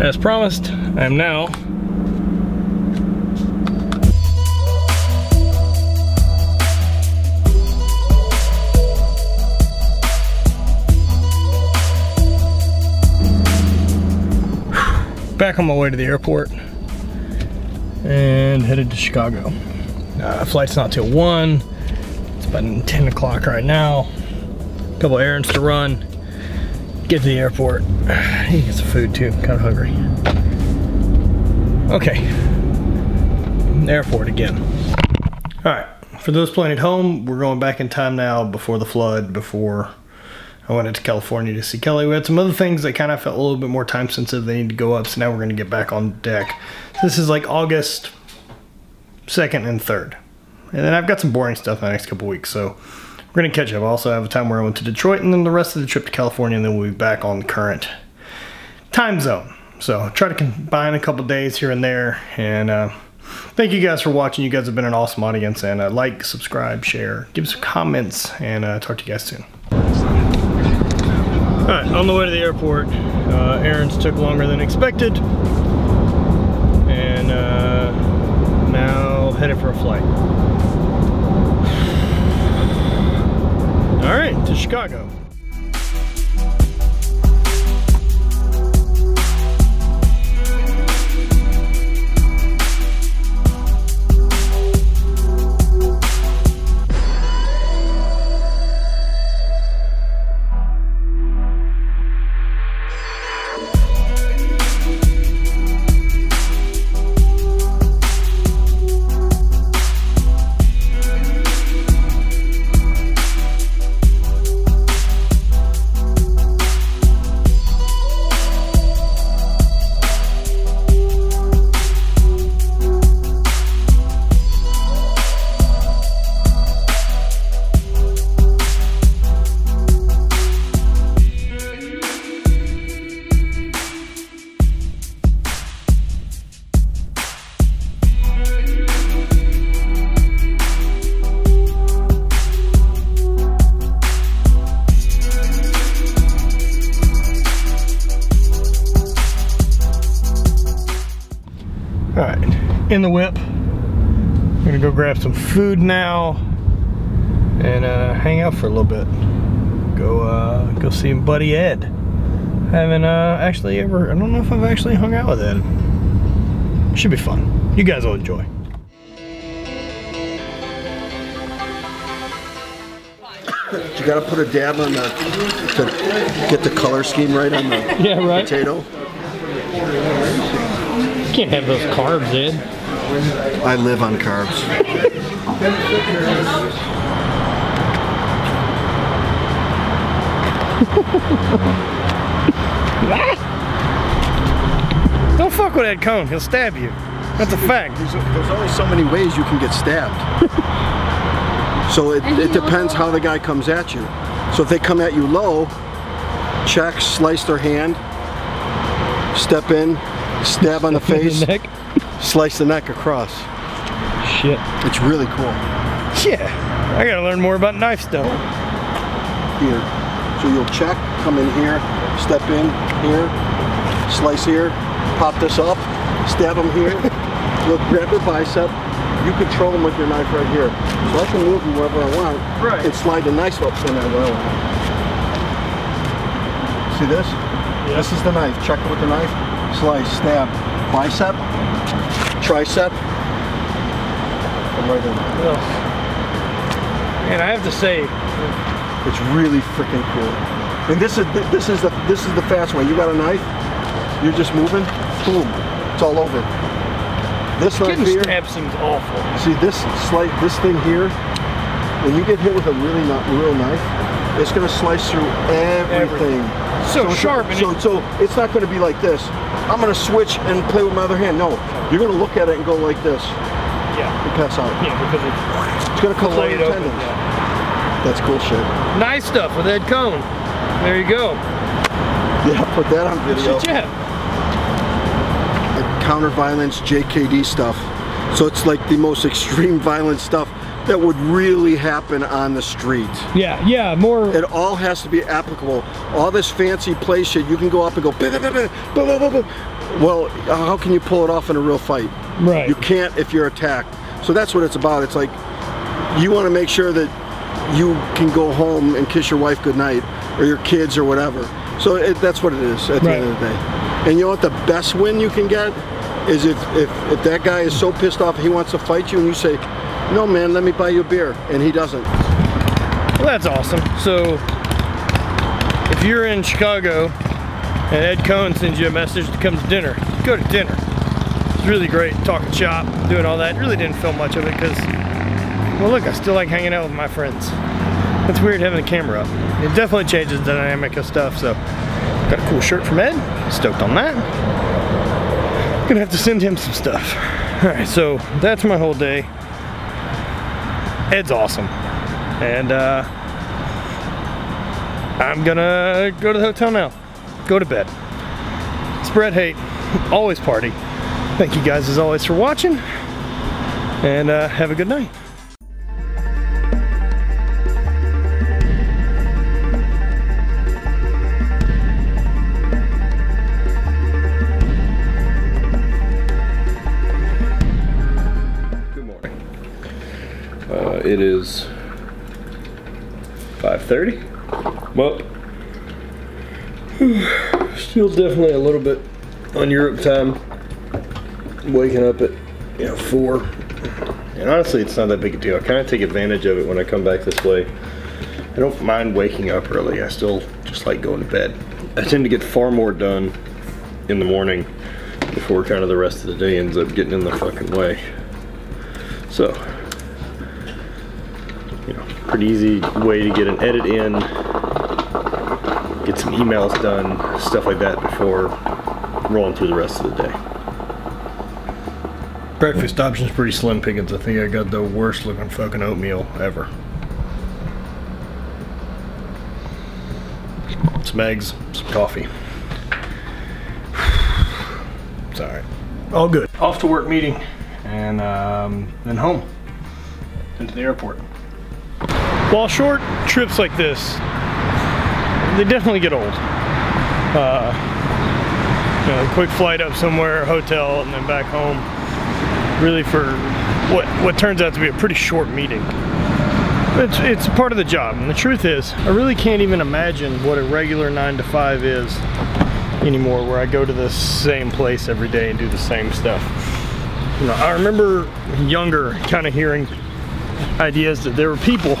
As promised, I am now back on my way to the airport and headed to Chicago. Uh, flight's not till 1. It's about 10 o'clock right now. A couple errands to run. Get to the airport. Need get some food too. Kind of hungry. Okay. Airport again. All right. For those playing at home, we're going back in time now before the flood, before I went into California to see Kelly. We had some other things that kind of felt a little bit more time sensitive. They need to go up, so now we're going to get back on deck. This is like August 2nd and 3rd. And then I've got some boring stuff in the next couple weeks, so we're going to catch up. I also have a time where I went to Detroit and then the rest of the trip to California, and then we'll be back on the current time zone. So try to combine a couple days here and there. And uh, thank you guys for watching. You guys have been an awesome audience. And uh, like, subscribe, share, give some comments, and uh, talk to you guys soon. All right, on the way to the airport, uh, errands took longer than expected, and uh, now headed for a flight. All right, to Chicago. All right, in the whip. I'm gonna go grab some food now and uh, hang out for a little bit. Go uh, go see Buddy Ed. I haven't uh, actually ever, I don't know if I've actually hung out with Ed. Should be fun. You guys will enjoy. You gotta put a dab on the, to get the color scheme right on the Yeah, right. potato. Can't have those carbs, Ed. I live on carbs. Don't fuck with Ed Coan, He'll stab you. That's a fact. There's, there's only so many ways you can get stabbed. so it, it depends how the guy comes at you. So if they come at you low, check, slice their hand, step in, stab on the face, neck. slice the neck across. Shit. It's really cool. Yeah. I gotta learn more about knife stuff. Here. So you'll check, come in here, step in here, slice here, pop this up, stab them here. You'll grab their bicep. You control them with your knife right here. So I can move them wherever I want Right. and slide the knife up in that way. See this? This is the knife. Check it with the knife. Slice, stab, bicep, tricep, and right in. And I have to say, It's really freaking cool. And this is this is the this is the fast way. You got a knife, you're just moving, boom, it's all over. This knife getting here, stabbed seems awful. see this slice this thing here, when you get hit with a really not real knife, it's gonna slice through everything. So, it's- sharp and So, so it's not gonna be like this. I'm gonna switch and play with my other hand. No, you're gonna look at it and go like this yeah. and pass out. Yeah, because it's It's gonna cut through your tendons. yeah. That's cool shit. Nice stuff with Ed Coan. There you go. Yeah, put that on video. Shit, yeah. counter violence JKD stuff. So it's like the most extreme violent stuff, that would really happen on the street. Yeah, yeah, more. It all has to be applicable. All this fancy play shit, you can go up and go, bah, bah, bah, well, uh, how can you pull it off in a real fight? Right. You can't if you're attacked. So that's what it's about. It's like you want to make sure that you can go home and kiss your wife goodnight or your kids or whatever. So it, that's what it is at the Right. end of the day. And you know what the best win you can get is if, if, if that guy is so pissed off he wants to fight you and you say, no man, let me buy you a beer. And he doesn't. Well, that's awesome. So, if you're in Chicago and Ed Coan sends you a message to come to dinner, go to dinner. It's really great talking shop, doing all that. Really didn't film much of it because, well, look, I still like hanging out with my friends. It's weird having the camera up. It definitely changes the dynamic of stuff. So, got a cool shirt from Ed. Stoked on that. Gonna have to send him some stuff. All right, so that's my whole day. Ed's awesome. And uh, I'm gonna go to the hotel now. Go to bed. Spread hate. Always party. Thank you guys as always for watching. And uh, have a good night. It is 5:30. Well, still definitely a little bit on Europe time. Waking up at you know four, and honestly, it's not that big a deal. I kind of take advantage of it when I come back this way. I don't mind waking up early. I still just like going to bed. I tend to get far more done in the morning before kind of the rest of the day ends up getting in the fucking way. So, you know, pretty easy way to get an edit in, get some emails done, stuff like that before rolling through the rest of the day. Breakfast options pretty slim pickings. I think I got the worst looking fucking oatmeal ever. Some eggs, some coffee. It's alright. All good. Off to work meeting and um, then home. Into the airport. While short trips like this, they definitely get old. Uh, you know, a quick flight up somewhere, hotel, and then back home really for what what turns out to be a pretty short meeting. It's it's part of the job, and the truth is, I really can't even imagine what a regular nine to five is anymore, where I go to the same place every day and do the same stuff. You know, I remember younger, kind of hearing ideas that there were people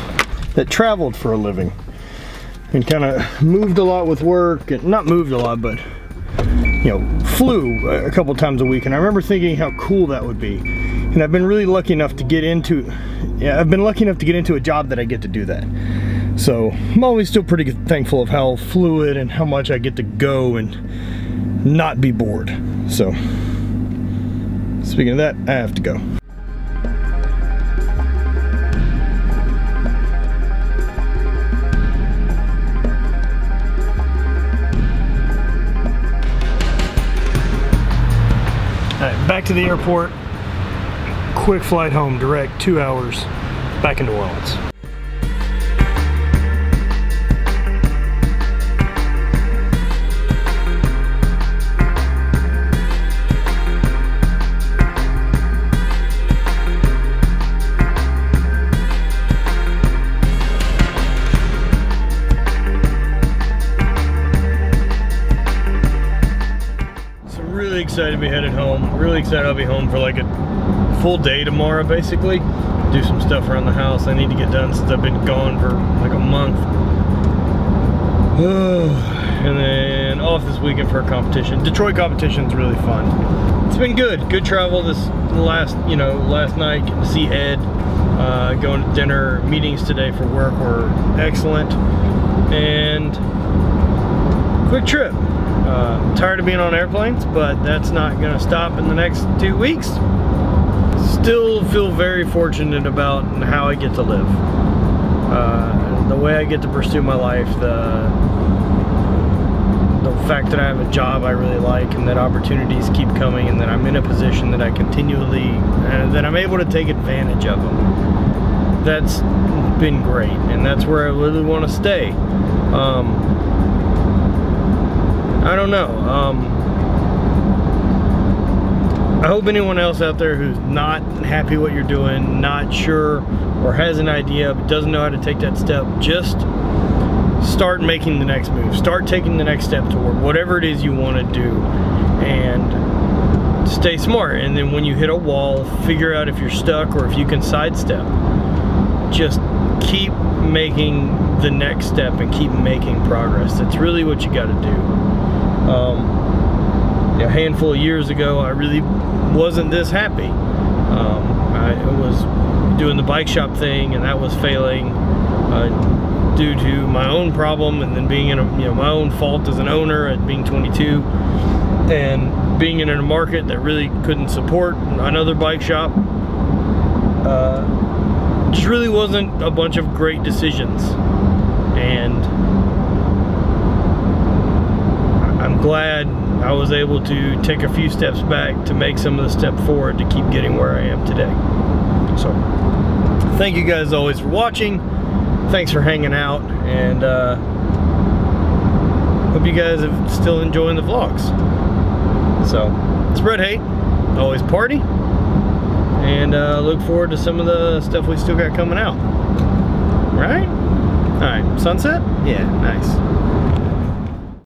that traveled for a living and kind of moved a lot with work, and not moved a lot, but you know, flew a couple times a week, and I remember thinking how cool that would be. And I've been really lucky enough to get into, yeah, I've been lucky enough to get into a job that I get to do that. So I'm always still pretty thankful of how fluid and how much I get to go and not be bored. So, speaking of that, I have to go. Back to the airport. Quick flight home, direct, two hours, back in New Orleans. Excited to be headed home. Really excited I'll be home for like a full day tomorrow, basically. Do some stuff around the house I need to get done since I've been gone for like a month. and then off this weekend for a competition. Detroit competition's really fun. It's been good. Good travel this last, you know, last night. Getting to see Ed. Uh, going to dinner. Meetings today for work were excellent. And quick trip. Uh, tired of being on airplanes, but that's not going to stop in the next two weeks. Still feel very fortunate about how I get to live. Uh, the way I get to pursue my life, the the fact that I have a job I really like, and that opportunities keep coming, and that I'm in a position that I continually, and that I'm able to take advantage of them. that's been great, and that's where I really want to stay. Um, I don't know. Um, I hope anyone else out there who's not happy what you're doing, not sure, or has an idea but doesn't know how to take that step, just start making the next move. Start taking the next step toward whatever it is you want to do, and stay smart. And then when you hit a wall, figure out if you're stuck or if you can sidestep. Just keep making the next step and keep making progress. That's really what you got to do. Um, a handful of years ago, I really wasn't this happy. Um, I was doing the bike shop thing, and that was failing uh, due to my own problem, and then being in a you know my own fault as an owner at being 22, and being in a market that really couldn't support another bike shop. Uh, just really wasn't a bunch of great decisions, and I'm glad I was able to take a few steps back to make some of the step forward to keep getting where I am today. So, thank you guys always for watching. Thanks for hanging out, and uh, hope you guys are still enjoying the vlogs. So, spread hate, always party, and uh, look forward to some of the stuff we still got coming out. Right? All right, sunset? Yeah, nice.